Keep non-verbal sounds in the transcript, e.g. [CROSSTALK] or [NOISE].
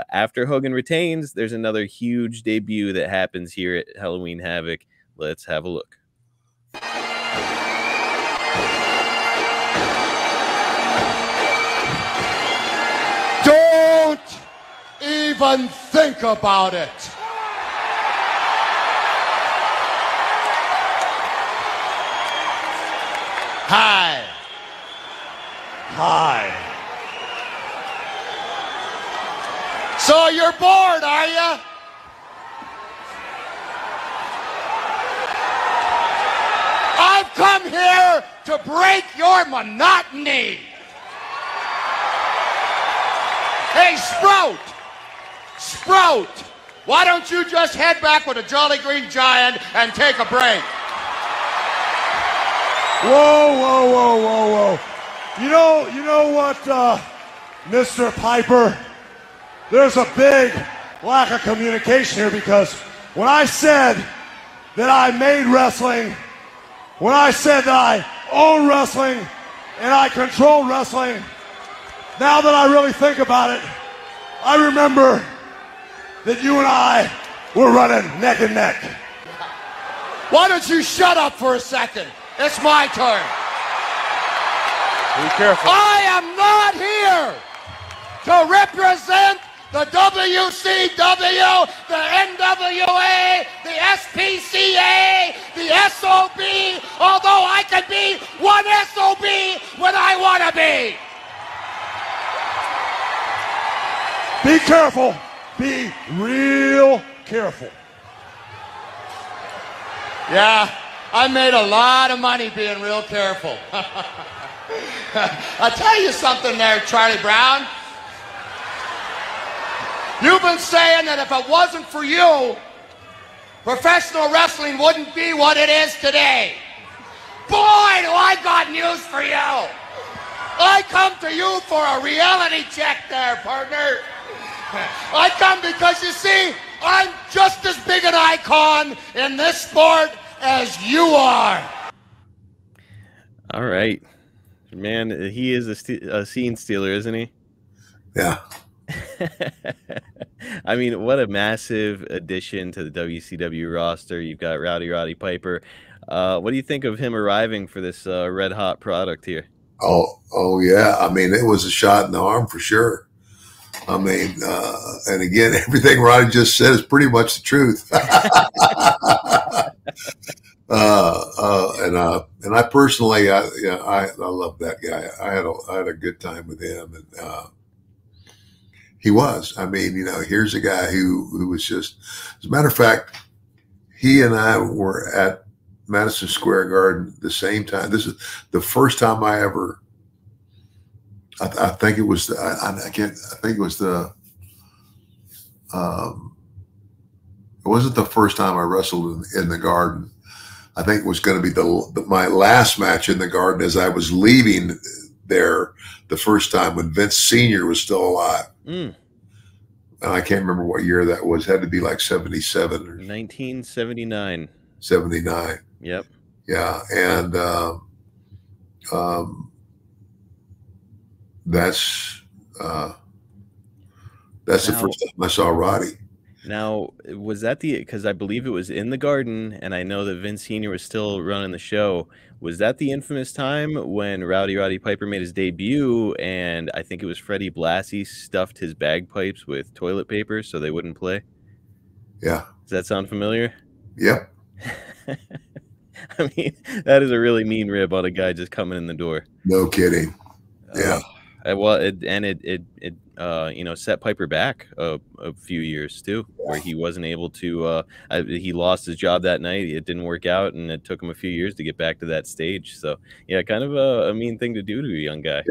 Uh, after Hogan retains, there's another huge debut that happens here at Halloween Havoc. Let's have a look. Don't even think about it. Hi. Hi. So you're bored, are you? I've come here to break your monotony. Hey, Sprout! Sprout! Why don't you just head back with a Jolly Green Giant and take a break? Whoa, whoa, whoa, whoa, whoa. You know, you know what, uh, Mr. Piper? There's a big lack of communication here because when I said that I made wrestling, when I said that I own wrestling and I control wrestling, now that I really think about it, I remember that you and I were running neck and neck. Why don't you shut up for a second? It's my turn. Be careful. I am not here to represent the WCW, the NWA, the SPCA, the SOB, although I can be one SOB when I want to be. Be careful. Be real careful. Yeah, I made a lot of money being real careful. [LAUGHS] I'll tell you something there, Charlie Brown. You've been saying that if it wasn't for you, professional wrestling wouldn't be what it is today. Boy, do I got news for you. I come to you for a reality check there, partner. I come because you see, I'm just as big an icon in this sport as you are. All right, man, he is a, st- a scene stealer, isn't he? Yeah. [LAUGHS] I mean, what a massive addition to the WCW roster. You've got Rowdy Roddy Piper. Uh, what do you think of him arriving for this uh, red hot product here? Oh, oh yeah. I mean, it was a shot in the arm for sure. I mean, uh, and again, [LAUGHS] everything Roddy just said is pretty much the truth. [LAUGHS] uh, uh, and uh, and I personally, I, know, I I love that guy. I had a I had a good time with him, and he was. I mean, you know, here's a guy who who was just. As a matter of fact, he and I were at Madison Square Garden the same time. This is the first time I ever. I, I think it was. The, I, I can't. I think it was the. Um, it wasn't the first time I wrestled in, in the Garden. I think it was going to be the, the my last match in the Garden as I was leaving there the first time when Vince Senior was still alive. Mm, And I can't remember what year that was. It had to be like seventy seven or 1979. seventy nine. Yep. Yeah, and um, um, that's uh, that's the first time I saw Roddy. Now, was that the because I believe it was in the garden, and I know that Vince Senior was still running the show. Was that the infamous time when Rowdy Roddy Piper made his debut, and I think it was Freddie Blassie stuffed his bagpipes with toilet paper so they wouldn't play? Yeah. Does that sound familiar? Yep. [LAUGHS] I mean, that is a really mean rib on a guy just coming in the door. No kidding. Yeah. Uh, well, it, and it it it uh, you know set Piper back a, a few years too, where he wasn't able to. Uh, I, he lost his job that night. It didn't work out, and it took him a few years to get back to that stage. So yeah, kind of a, a mean thing to do to a young guy.